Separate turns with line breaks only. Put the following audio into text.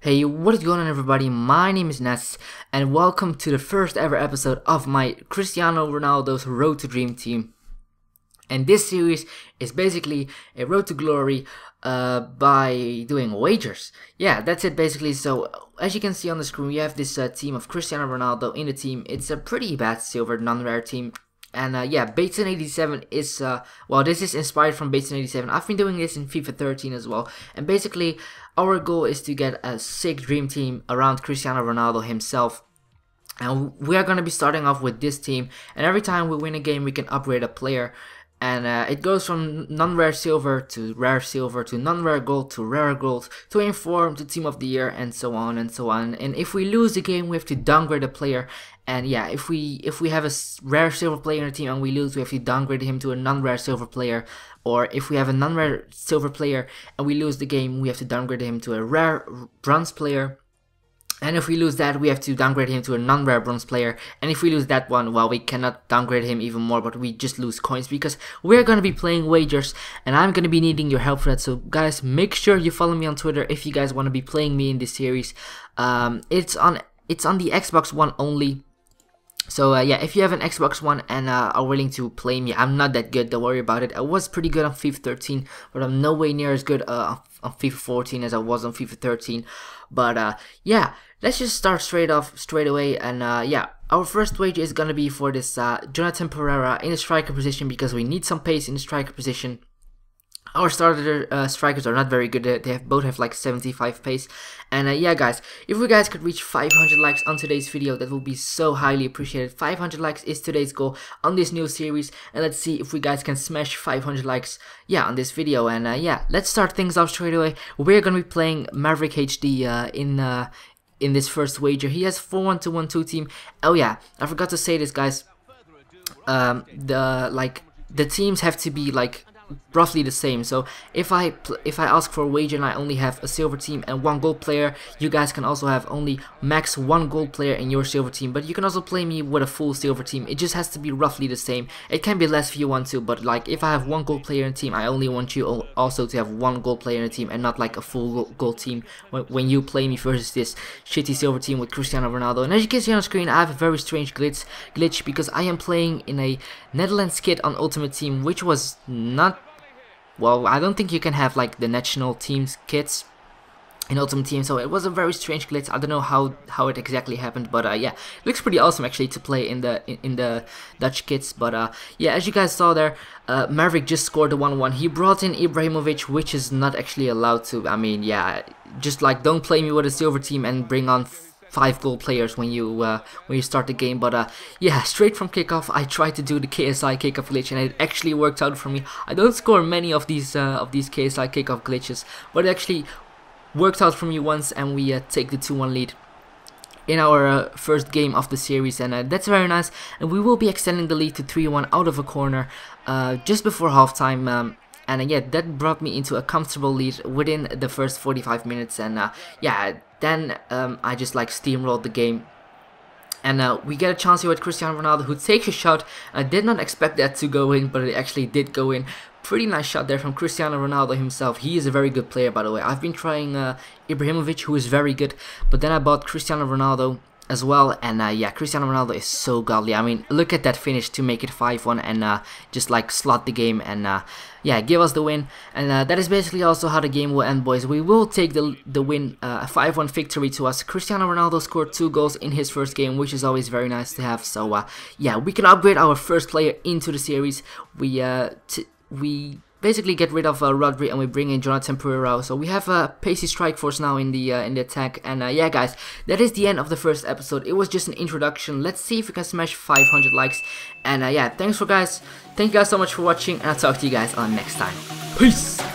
Hey, what is going on everybody? My name is Nass and welcome to the first ever episode of my Cristiano Ronaldo's Road to Dream team. And this series is basically a road to glory uh, by doing wagers. Yeah, that's it basically. So as you can see on the screen, we have this uh, team of Cristiano Ronaldo in the team. It's a pretty bad silver non-rare team. And uh, yeah, Bateson 87 is, uh, well, this is inspired from Bateson 87. I've been doing this in FIFA 13 as well. And basically, our goal is to get a sick dream team around Cristiano Ronaldo himself. And we are going to be starting off with this team. And every time we win a game, we can upgrade a player and uh, it goes from non-rare silver to rare silver to non-rare gold to rare gold to inform to team of the year and so on and so on. And if we lose the game we have to downgrade the player. And yeah if we if we have a rare silver player in the team and we lose we have to downgrade him to a non-rare silver player. Or if we have a non-rare silver player and we lose the game we have to downgrade him to a rare bronze player and if we lose that, we have to downgrade him to a non-rare bronze player. And if we lose that one, well, we cannot downgrade him even more, but we just lose coins because we're going to be playing wagers and I'm going to be needing your help for that. So guys, make sure you follow me on Twitter if you guys want to be playing me in this series. Um, it's on it's on the Xbox One only. So uh, yeah, if you have an Xbox One and uh, are willing to play me, I'm not that good, don't worry about it. I was pretty good on FIFA 13, but I'm no way near as good uh, on FIFA 14 as I was on FIFA 13. But uh, yeah, let's just start straight off, straight away. And uh, yeah, our first wager is gonna be for this uh, Jonathan Pereira in the striker position because we need some pace in the striker position. Our starter uh, strikers are not very good. They have both have like 75 pace. And uh, yeah, guys, if we guys could reach 500 likes on today's video, that will be so highly appreciated. 500 likes is today's goal on this new series. And let's see if we guys can smash 500 likes, yeah, on this video. And uh, yeah, let's start things off straight away. We're gonna be playing Maverick HD uh, in uh, in this first wager. He has 4-1-2-1-2 team. Oh yeah, I forgot to say this, guys. Um, the like the teams have to be like roughly the same. So if I if I ask for a wager and I only have a silver team and one gold player, you guys can also have only max one gold player in your silver team. But you can also play me with a full silver team. It just has to be roughly the same. It can be less if you want to, but like if I have one gold player in team, I only want you also to have one gold player in a team and not like a full gold team when you play me versus this shitty silver team with Cristiano Ronaldo. And as you can see on screen, I have a very strange glitch glitch because I am playing in a Netherlands kit on Ultimate Team, which was not well, I don't think you can have like the national teams kits in Ultimate Team, so it was a very strange glitch. I don't know how how it exactly happened, but uh, yeah, it looks pretty awesome actually to play in the in, in the Dutch kits. But uh, yeah, as you guys saw there, uh, Maverick just scored the 1-1. He brought in Ibrahimovic, which is not actually allowed to. I mean, yeah, just like don't play me with a silver team and bring on five goal players when you uh, when you start the game. But uh, yeah, straight from kickoff, I tried to do the KSI kickoff glitch, and it actually worked out for me. I don't score many of these uh, of these KSI kickoff glitches, but it actually worked out for me once, and we uh, take the 2-1 lead in our uh, first game of the series and uh, that's very nice and we will be extending the lead to 3-1 out of a corner uh, just before halftime um, and uh, yeah that brought me into a comfortable lead within the first 45 minutes and uh, yeah then um, I just like steamrolled the game and uh, we get a chance here with Cristiano Ronaldo who takes a shot. I did not expect that to go in, but it actually did go in. Pretty nice shot there from Cristiano Ronaldo himself. He is a very good player, by the way. I've been trying uh, Ibrahimovic, who is very good, but then I bought Cristiano Ronaldo as well. And uh, yeah, Cristiano Ronaldo is so godly. I mean, look at that finish to make it 5-1 and uh, just like slot the game and uh, yeah, give us the win. And uh, that is basically also how the game will end, boys. We will take the the win, uh, a 5-1 victory to us. Cristiano Ronaldo scored two goals in his first game, which is always very nice to have. So uh, yeah, we can upgrade our first player into the series. We uh, we basically get rid of uh, Rodri and we bring in Jonathan Pereira. So we have a pacey strike force now in the uh, in the attack. And uh, yeah, guys, that is the end of the first episode. It was just an introduction. Let's see if we can smash 500 likes. And uh, yeah, thanks for guys. Thank you guys so much for watching, and I'll talk to you guys on next time. Peace.